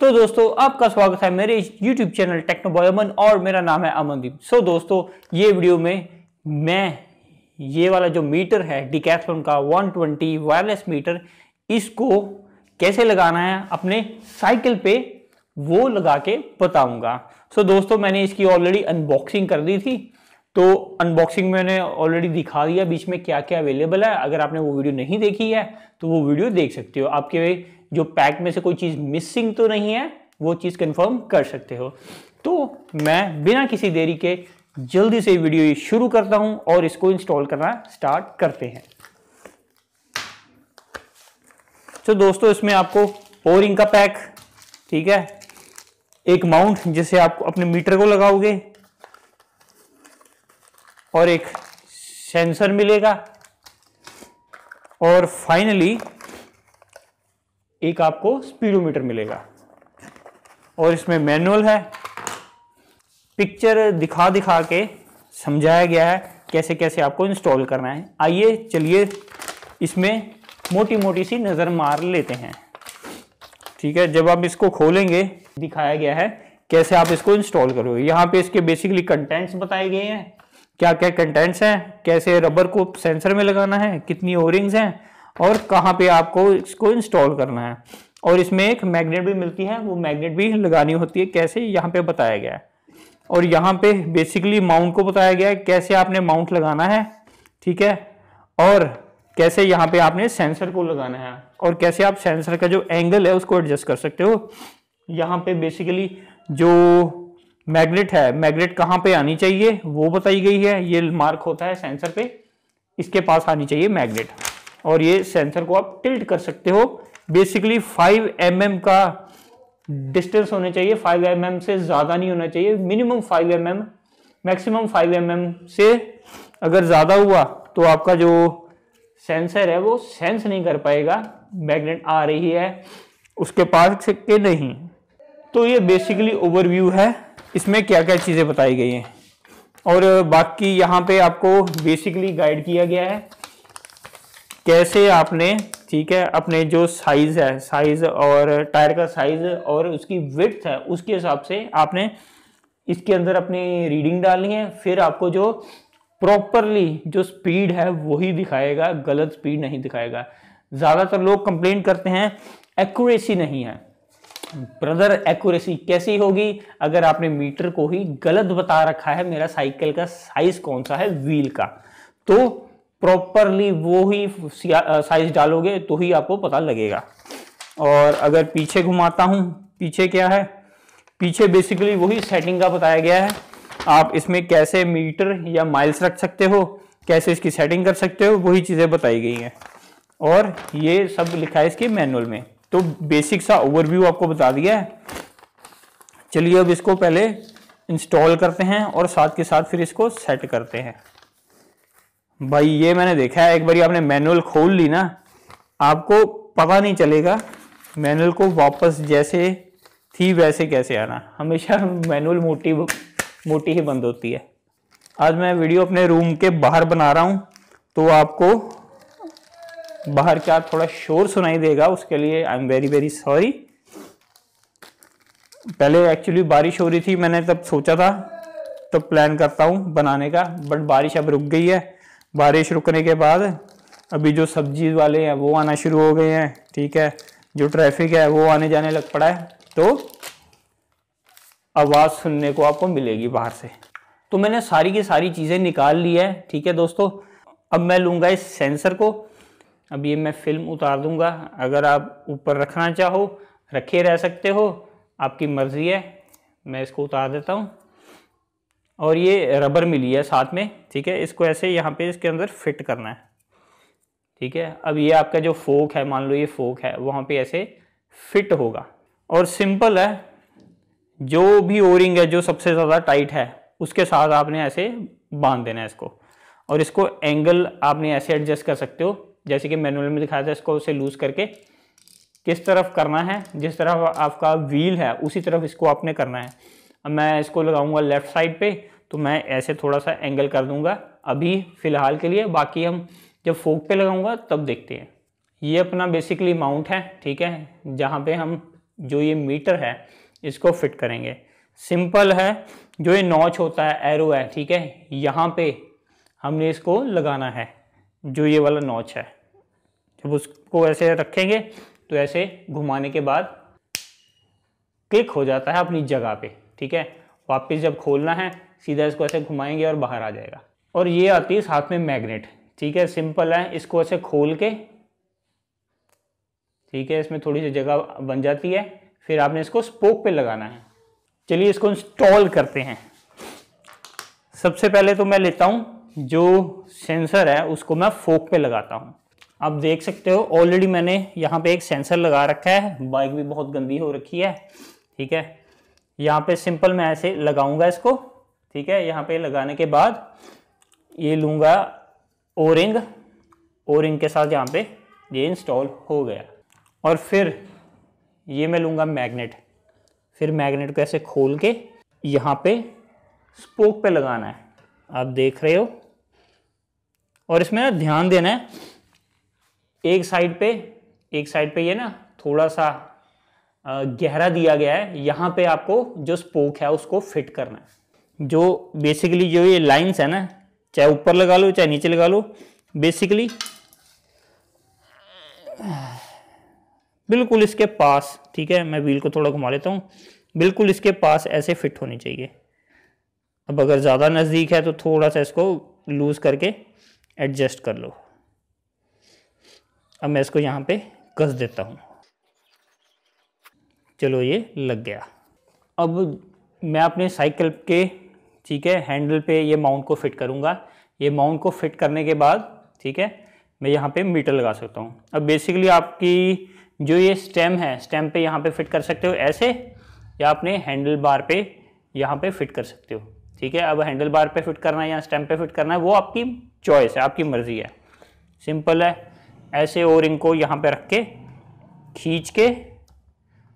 तो दोस्तों आपका स्वागत है मेरे YouTube चैनल टेक्नो अमन और मेरा नाम है अमनदीप सो so, दोस्तों ये वीडियो में मैं ये वाला जो मीटर है डिकैथलॉन का 120 वायरलेस मीटर इसको कैसे लगाना है अपने साइकिल पे वो लगा के बताऊँगा। सो so, दोस्तों मैंने इसकी ऑलरेडी अनबॉक्सिंग कर दी थी। तो अनबॉक्सिंग मैंने ऑलरेडी दिखा दिया बीच में क्या क्या अवेलेबल है। अगर आपने वो वीडियो नहीं देखी है तो वो वीडियो देख सकते हो। आपके जो पैक में से कोई चीज़ मिसिंग तो नहीं है, वो चीज़ कंफर्म कर सकते हो। तो मैं बिना किसी देरी के जल्दी से वीडियो शुरू करता हूँ और इसको इंस्टॉल करना स्टार्ट करते हैं। तो दोस्तों, इसमें आपको ओरिंग का पैक ठीक है? एक माउंट जिसे आप अपने मीटर को लगाओगे और एक सेंसर मिलेगा। और फाइनली एक आपको स्पीडोमीटर मिलेगा। और इसमें मैनुअल है। पिक्चर दिखा दिखा के समझाया गया है कैसे कैसे आपको इंस्टॉल करना है। आइए चलिए इसमें मोटी मोटी सी नज़र मार लेते हैं। ठीक है, जब आप इसको खोलेंगे, दिखाया गया है कैसे आप इसको इंस्टॉल करोगे। यहाँ पे इसके बेसिकली कंटेंट्स बताए गए हैं। क्या क्या कंटेंट्स हैं, कैसे रबर को सेंसर में लगाना है, कितनी ओरिंग्स हैं और कहाँ पे आपको इसको इंस्टॉल करना है। और इसमें एक मैग्नेट भी मिलती है, वो मैग्नेट भी लगानी होती है, कैसे यहाँ पे बताया गया है। और यहाँ पे बेसिकली माउंट को बताया गया है, कैसे आपने माउंट लगाना है, ठीक है? और कैसे यहाँ पे आपने सेंसर को लगाना है, और कैसे आप सेंसर का जो एंगल है उसको एडजस्ट कर सकते हो। यहाँ पे बेसिकली जो मैग्नेट है मैग्नेट कहाँ पे आनी चाहिए, वो बताई गई है, ये मार्क होता है सेंसर पे, इसके पास आनी चाहिए मैग्नेट और ये सेंसर को आप टिल्ट कर सकते हो। बेसिकली 5 एम mm का डिस्टेंस होने चाहिए। 5 एम mm से ज़्यादा नहीं होना चाहिए। Minimum 5 M mm maximum 5 M mm से अगर ज़्यादा हुआ तो आपका जो सेंसर है वो सेंस नहीं कर पाएगा। मैग्नेट आ रही है उसके पास के नहीं? तो ये बेसिकली ओवरव्यू है। इसमें क्या क्या चीज़ें बताई गई हैं। और बाकी यहाँ पे आपको बेसिकली गाइड किया गया है। कैसे आपने, ठीक है, अपने जो साइज़ है साइज़ और टायर का साइज़ और उसकी विथ है, उसके हिसाब से आपने इसके अंदर अपनी रीडिंग डालनी है, फिर आपको जो प्रॉपरली जो स्पीड है, वही दिखाएगा, गलत स्पीड नहीं दिखाएगा। ज़्यादातर लोग कंप्लेन करते हैं एक्यूरेसी नहीं है। ब्रदर एक्यूरेसी कैसी होगी? अगर आपने मीटर को ही गलत बता रखा है, मेरा साइकिल का साइज़ कौन सा है? व्हील का। तो प्रॉपरली वो ही साइज़ डालोगे तो ही आपको पता लगेगा। और अगर पीछे घुमाता हूँ, पीछे क्या है? पीछे बेसिकली वही सेटिंग का बताया गया है। आप इसमें कैसे मीटर या माइल्स रख सकते हो, कैसे इसकी सेटिंग कर सकते हो, वही चीज़ें बताई गई हैं। और ये सब लिखा है इसके मैनुअल में। तो बेसिक सा ओवरव्यू आपको बता दिया है। चलिए अब इसको पहले इंस्टॉल करते हैं और साथ के साथ फिर इसको सेट करते हैं। भाई, ये मैंने देखा है, एक बार आपने मैनुअल खोल ली ना, आपको पता नहीं चलेगा मैनुअल को वापस जैसे थी वैसे कैसे आना। हमेशा मैनुअल मोटी मोटी ही बंद होती है। आज मैं वीडियो अपने रूम के बाहर बना रहा हूँ तो आपको बाहर क्या थोड़ा शोर सुनाई देगा, उसके लिए I am very very sorry पहले एक्चुअली बारिश हो रही थी, मैंने तब सोचा था तो प्लान करता हूँ बनाने का बट बारिश अब रुक गई है। बारिश रुकने के बाद अभी जो सब्ज़ी वाले हैं, वो आना शुरू हो गए हैं, ठीक है? जो ट्रैफ़िक है, वो आने जाने लग पड़ा है। तो आवाज़ सुनने को आपको मिलेगी बाहर से। तो मैंने सारी की सारी चीज़ें निकाल ली है, ठीक है दोस्तों? अब मैं लूँगा इस सेंसर को। अब ये मैं फ़िल्म उतार दूँगा। अगर आप ऊपर रखना चाहो, रखे रह सकते हो। आपकी मर्ज़ी है। मैं इसको उतार देता हूँ। और ये रबर मिली है साथ में, ठीक है? इसको ऐसे यहाँ पे इसके अंदर फिट करना है, ठीक है? अब ये आपका जो फोक है, मान लो ये फोक है, वहाँ पे ऐसे फिट होगा। और सिंपल है, जो भी ओरिंग है, जो सबसे ज़्यादा टाइट है, उसके साथ आपने ऐसे बाँध देना है इसको। और इसको एंगल आपने ऐसे एडजस्ट कर सकते हो, जैसे कि मैनुअल में दिखाया था, इसको उसे लूज़ करके किस तरफ़ करना है, जिस तरफ़ आपका व्हील है, उसी तरफ़ इसको आपने करना है। अब मैं इसको लगाऊँगा लेफ़्ट साइड पे तो मैं ऐसे थोड़ा सा एंगल कर दूँगा। अभी फ़िलहाल के लिए बाकी हम जब फोक पे लगाऊँगा, तब देखते हैं। ये अपना बेसिकली माउंट है, ठीक है? जहाँ पे हम जो ये मीटर है, इसको फिट करेंगे। सिंपल है, जो ये नॉच होता है एरो है, ठीक है? यहाँ पे हमने इसको लगाना है, जो ये वाला नॉच है। जब उसको ऐसे रखेंगे तो ऐसे घुमाने के बाद क्लिक हो जाता है अपनी जगह पे। ठीक है? वापस जब खोलना है, सीधा इसको ऐसे घुमाएँगे और बाहर आ जाएगा। और ये आती है साथ में मैग्नेट। ठीक है? सिंपल है, इसको ऐसे खोल के, ठीक है, इसमें थोड़ी सी जगह बन जाती है। फिर आपने इसको स्पोक पे लगाना है। चलिए इसको इंस्टॉल करते हैं। सबसे पहले तो मैं लेता हूँ, जो सेंसर है, उसको मैं फोक पे लगाता हूँ। आप देख सकते हो, ऑलरेडी मैंने यहाँ पे एक सेंसर लगा रखा है। बाइक भी बहुत गंदी हो रखी है। ठीक है? यहाँ पे सिंपल मैं ऐसे लगाऊँगा इसको, ठीक है? यहाँ पे लगाने के बाद ये लूँगा ओरिंग ओरिंग के साथ यहाँ पे ये इंस्टॉल हो गया। और फिर ये मैं लूँगा मैग्नेट फिर मैग्नेट को ऐसे खोल के यहाँ पे स्पोक पे लगाना है। आप देख रहे हो? और इसमें ना ध्यान देना है, एक साइड पे, एक साइड पे ये ना थोड़ा सा गहरा दिया गया है, यहाँ पे आपको जो स्पोक है उसको फिट करना है। जो बेसिकली जो ये लाइंस है ना, चाहे ऊपर लगा लो, चाहे नीचे लगा लो बेसिकली बिल्कुल इसके पास, ठीक है, मैं व्हील को थोड़ा घुमा लेता हूँ, बिल्कुल इसके पास ऐसे फिट होनी चाहिए। अब अगर ज़्यादा नज़दीक है तो थोड़ा सा इसको लूज़ करके एडजस्ट कर लो। अब मैं इसको यहाँ पे कस देता हूँ। चलो ये लग गया। अब मैं अपने साइकिल के, ठीक है, हैंडल पे ये माउंट को फिट करूँगा। ये माउंट को फिट करने के बाद, ठीक है, मैं यहाँ पे मीटर लगा सकता हूँ। अब बेसिकली आपकी जो ये स्टेम है स्टेम पे यहाँ पे फिट कर सकते हो ऐसे, या अपने हैंडल बार पे यहाँ पे फिट कर सकते हो। ठीक है, अब हैंडल बार पे फिट करना है या स्टेम पे फिट करना है, वो आपकी चॉइस है, आपकी मर्ज़ी है। सिंपल है, ऐसे और इनको यहाँ पे रख के, खींच के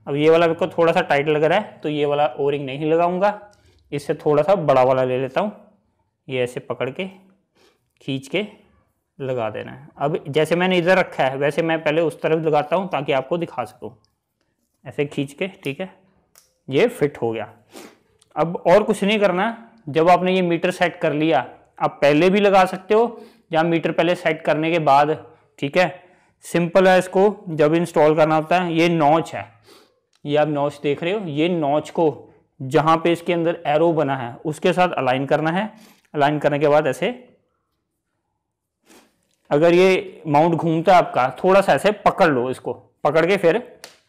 अब ये वाला मेरे थोड़ा सा टाइट लग रहा है तो ये वाला ओरिंग नहीं लगाऊँगा। इससे थोड़ा सा बड़ा वाला ले लेता हूँ। ये ऐसे पकड़ के, खींच के लगा देना है। अब जैसे मैंने इधर रखा है, वैसे मैं पहले उस तरफ़ लगाता हूँ ताकि आपको दिखा सकूँ। ऐसे खींच के, ठीक है? ये फिट हो गया। अब और कुछ नहीं करना। जब आपने ये मीटर सेट कर लिया, आप पहले भी लगा सकते हो, या मीटर पहले सेट करने के बाद, ठीक है? सिंपल है इसको, जब इंस्टॉल करना होता है, ये नॉच है। ये आप नॉच देख रहे हो, ये नॉच को जहाँ पे इसके अंदर एरो बना है, उसके साथ अलाइन करना है। अलाइन करने के बाद ऐसे, अगर ये माउंट घूमता है आपका, थोड़ा सा ऐसे पकड़ लो इसको, पकड़ के फिर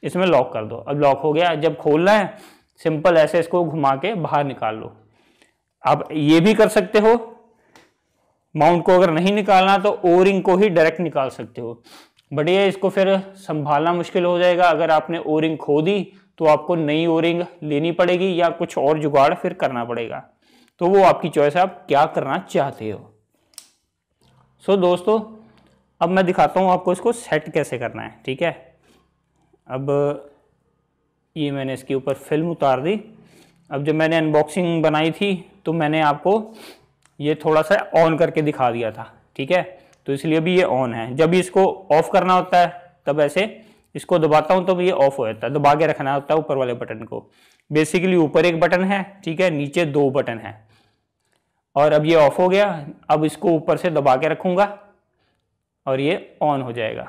इसमें लॉक कर दो। अब लॉक हो गया, जब खोलना है सिंपल ऐसे इसको घुमा के बाहर निकाल लो। आप ये भी कर सकते हो माउंट को अगर नहीं निकालना तो ओरिंग को ही डायरेक्ट निकाल सकते हो। बट ये इसको फिर संभालना मुश्किल हो जाएगा। अगर आपने ओरिंग खो दी तो आपको नई ओरिंग लेनी पड़ेगी या कुछ और जुगाड़ फिर करना पड़ेगा। तो वो आपकी चॉइस है आप क्या करना चाहते हो। सो so, दोस्तों अब मैं दिखाता हूँ आपको इसको सेट कैसे करना है ठीक है? अब ये मैंने इसके ऊपर फ़िल्म उतार दी। अब जब मैंने अनबॉक्सिंग बनाई थी तो मैंने आपको ये थोड़ा सा ऑन करके दिखा दिया था ठीक है? तो इसलिए भी ये ऑन है। जब इसको ऑफ़ करना होता है, तब ऐसे इसको दबाता हूँ, तब ये ऑफ़ हो जाता है। दबा के रखना होता है ऊपर वाले बटन को। बेसिकली ऊपर एक बटन है, ठीक है? नीचे दो बटन है। और अब ये ऑफ़ हो गया। अब इसको ऊपर से दबा के रखूँगा और ये ऑन हो जाएगा।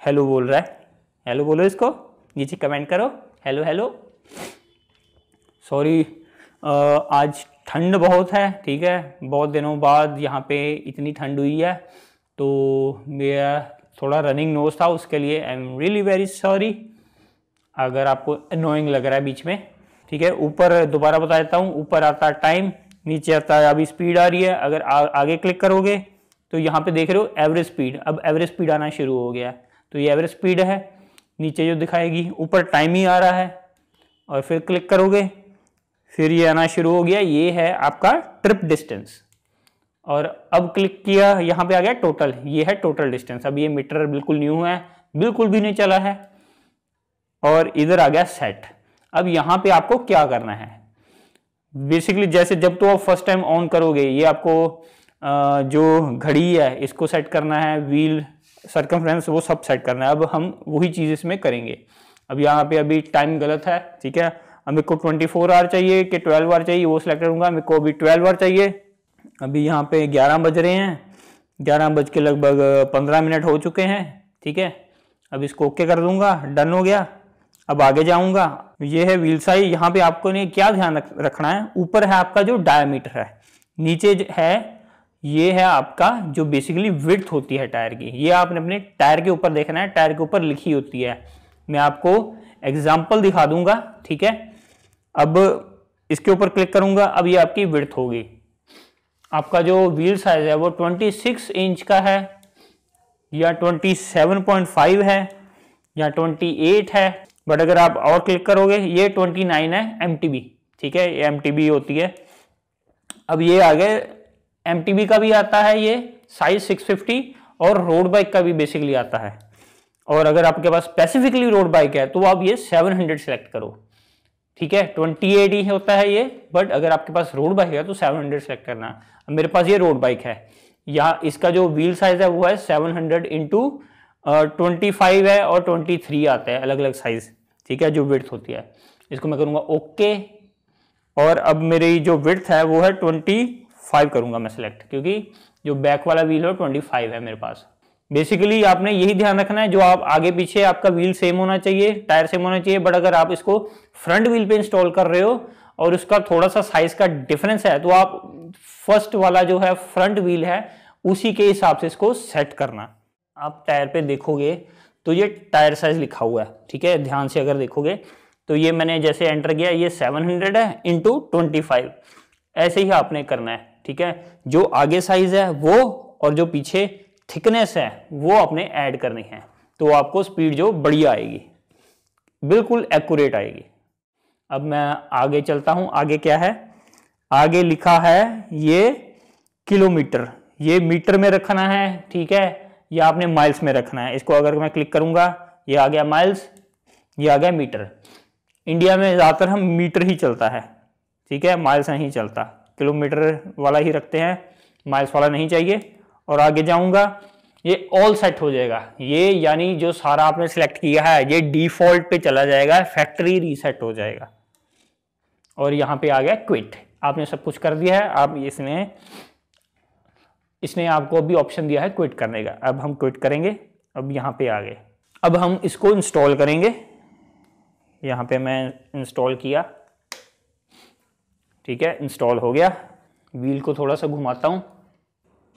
हेलो बोल रहा है। हेलो बोलो इसको। नीचे कमेंट करो। हेलो हेलो सॉरी आज ठंड बहुत है, ठीक है? बहुत दिनों बाद यहाँ पे इतनी ठंड हुई है। तो मेरा थोड़ा रनिंग नोज़ था उसके लिए I am really very sorry अगर आपको अनोइंग लग रहा है बीच में ठीक है? ऊपर दोबारा बता देता हूँ ऊपर आता है टाइम नीचे आता है अभी स्पीड आ रही है। अगर आ, आगे क्लिक करोगे तो यहाँ पे देख रहे हो एवरेज स्पीड अब एवरेज स्पीड आना शुरू हो गया। तो ये एवरेज स्पीड है। नीचे जो दिखाएगी ऊपर टाइम ही आ रहा है। और फिर क्लिक करोगे फिर ये आना शुरू हो गया। ये है आपका ट्रिप डिस्टेंस और अब क्लिक किया, यहाँ पे आ गया टोटल ये है टोटल डिस्टेंस अब ये मीटर बिल्कुल न्यू है, बिल्कुल भी नहीं चला है। और इधर आ गया सेट अब यहाँ पे आपको क्या करना है? बेसिकली जैसे जब तो आप फ़र्स्ट टाइम ऑन करोगे, ये आपको जो घड़ी है, इसको सेट करना है व्हील सरकमफ्रेंस वो सब सेट करना है। अब हम वही चीज़ इसमें करेंगे। अब यहाँ पे अभी टाइम गलत है, ठीक है? अब मेरे को ट्वेंटी फोर आवर चाहिए, कि ट्वेल्व आवर चाहिए, वो सिलेक्ट करूँगा। मेरे को अभी ट्वेल्व आवर चाहिए। अभी यहाँ पे ग्यारह बज रहे हैं। ग्यारह बज के लगभग पंद्रह मिनट हो चुके हैं, ठीक है? अब इसको ओके कर दूँगा, डन हो गया। अब आगे जाऊँगा। ये है व्हील साइज़, यहाँ पे आपको ने क्या ध्यान रखना है? ऊपर है आपका जो डायमीटर है, नीचे है, ये है आपका जो बेसिकली विड्थ होती है टायर की। ये आपने अपने टायर के ऊपर देखना है, टायर के ऊपर लिखी होती है। मैं आपको एग्ज़ाम्पल दिखा दूँगा, ठीक है? अब इसके ऊपर क्लिक करूँगा, अब ये आपकी विड्थ होगी। आपका जो व्हील साइज़ है वो 26 इंच का है, या 27.5 है, या 28 है बट अगर आप और क्लिक करोगे, ये 29 है एमटीबी ठीक है? ये MTB होती है। अब ये आगे MTB का भी आता है, ये साइज़ 650 और रोड बाइक का भी बेसिकली आता है। और अगर आपके पास स्पेसिफिकली रोड बाइक है तो आप ये 700 सेलेक्ट करो, ठीक है? 28 ही होता है ये बट अगर आपके पास रोड बाइक है तो 700 सेलेक्ट करना। मेरे पास ये रोड बाइक है। यहाँ इसका जो व्हील साइज़ है वो है 700 हंड्रेड इंटू ट्वेंटी फाइव है और 23 आता है अलग अलग साइज़ ठीक है, जो विड्थ होती है। इसको मैं करूँगा ओके और अब मेरी जो विड्थ है वो है 25 करूँगा मैं सेलेक्ट क्योंकि जो बैक वाला व्हील है ट्वेंटी फाइव है मेरे पास। बेसिकली आपने यही ध्यान रखना है, जो आप आगे पीछे आपका व्हील सेम होना चाहिए टायर सेम होना चाहिए बट अगर आप इसको फ्रंट व्हील पे इंस्टॉल कर रहे हो और उसका थोड़ा सा साइज़ का डिफरेंस है तो आप फ़र्स्ट वाला जो है फ्रंट व्हील है, उसी के हिसाब से इसको सेट करना। आप टायर पे देखोगे तो ये टायर साइज़ लिखा हुआ है, ठीक है? ध्यान से अगर देखोगे तो ये मैंने जैसे एंटर किया, ये 700 है इंटू ट्वेंटी ऐसे ही आपने करना है, ठीक है? जो आगे साइज़ है, वो और जो पीछे थिकनेस है, वो आपने ऐड करनी है तो आपको स्पीड जो बढ़िया आएगी। बिल्कुल एक्यूरेट आएगी। अब मैं आगे चलता हूँ। आगे क्या है? आगे लिखा है ये किलोमीटर। ये मीटर में रखना है, ठीक है? या आपने माइल्स में रखना है। इसको अगर मैं क्लिक करूँगा, ये आ गया माइल्स, ये आ गया मीटर। इंडिया में ज़्यादातर हम मीटर ही चलता है, ठीक है? माइल्स नहीं चलता। किलोमीटर वाला ही रखते हैं, माइल्स वाला नहीं चाहिए। और आगे जाऊँगा, ये ऑल सेट हो जाएगा। ये यानी जो सारा आपने सेलेक्ट किया है, ये डिफ़ॉल्ट पे चला जाएगा, फैक्ट्री रीसेट हो जाएगा। और यहाँ पे आ गया क्विट आपने सब कुछ कर दिया है। आप इसने इसने आपको अभी ऑप्शन दिया है क्विट करने का। अब हम क्विट करेंगे। अब यहाँ पे आ गए। अब हम इसको इंस्टॉल करेंगे। यहाँ पे मैं इंस्टॉल किया। ठीक है इंस्टॉल हो गया। व्हील को थोड़ा सा घुमाता हूँ।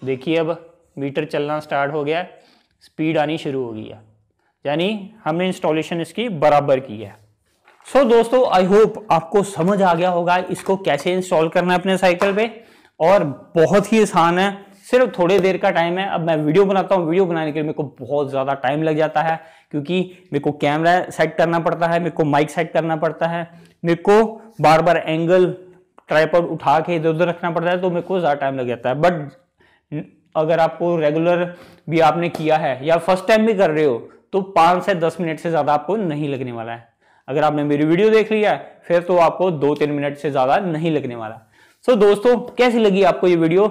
देखिए अब मीटर चलना स्टार्ट हो गया। स्पीड आनी शुरू हो गई है। यानी हमने इंस्टॉलेशन इसकी बराबर की है। सो so, दोस्तों आई होप आपको समझ आ गया होगा इसको कैसे इंस्टॉल करना है अपने साइकिल पे। और बहुत ही आसान है सिर्फ़ थोड़ी देर का टाइम है। अब मैं वीडियो बनाता हूँ। वीडियो बनाने के लिए मेरे को बहुत ज़्यादा टाइम लग जाता है क्योंकि मेरे को कैमरा सेट करना पड़ता है मेरे को माइक सेट करना पड़ता है मेरे को बार बार एंगल ट्राईपॉड उठा के इधर उधर रखना पड़ता है तो मेरे को ज़्यादा टाइम लग जाता है। बट अगर आपको रेगुलर भी आपने किया है या फ़र्स्ट टाइम भी कर रहे हो तो पाँच से दस मिनट से ज़्यादा आपको नहीं लगने वाला है। अगर आपने मेरी वीडियो देख लिया है, फिर तो आपको दो तीन मिनट से ज़्यादा नहीं लगने वाला। सो दोस्तों, कैसी लगी आपको ये वीडियो?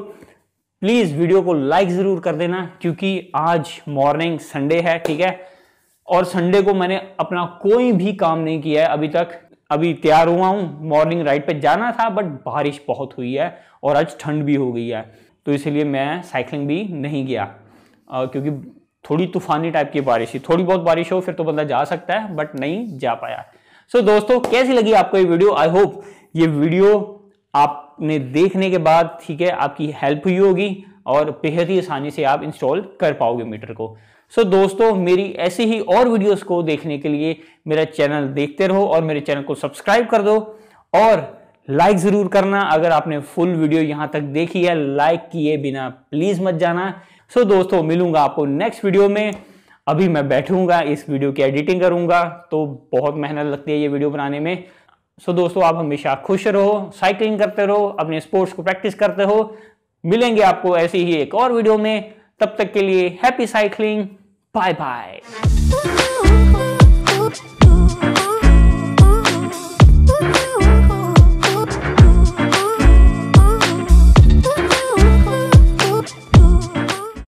प्लीज़ वीडियो को लाइक ज़रूर कर देना, क्योंकि आज मॉर्निंग संडे है, ठीक है? और संडे को मैंने अपना कोई भी काम नहीं किया है अभी तक। अभी तैयार हुआ हूँ मॉर्निंग राइड पे जाना था बट बारिश बहुत हुई है और आज ठंड भी हो गई है। तो इसलिए मैं साइकिलिंग भी नहीं गया क्योंकि थोड़ी तूफानी टाइप की बारिश थी। थोड़ी बहुत बारिश हो फिर तो बंदा जा सकता है बट नहीं जा पाया। सो so, दोस्तों कैसी लगी आपको ये वीडियो? आई होप ये वीडियो आपने देखने के बाद ठीक है आपकी हेल्प हुई होगी और बेहद ही आसानी से आप इंस्टॉल कर पाओगे मीटर को। सो so, दोस्तों मेरी ऐसी ही और वीडियोस को देखने के लिए मेरा चैनल देखते रहो और मेरे चैनल को सब्सक्राइब कर दो। और लाइक ज़रूर करना। अगर आपने फुल वीडियो यहाँ तक देखी है लाइक किए बिना प्लीज़ मत जाना। सो दोस्तों, मिलूँगा आपको नेक्स्ट वीडियो में। अभी मैं बैठूँगा, इस वीडियो की एडिटिंग करूँगा। तो बहुत मेहनत लगती है ये वीडियो बनाने में। सो दोस्तों, आप हमेशा खुश रहो साइकिलिंग करते रहो, अपने स्पोर्ट्स को प्रैक्टिस करते हो। मिलेंगे आपको ऐसी ही एक और वीडियो में। तब तक के लिए हैप्पी साइकिलिंग बाय बाय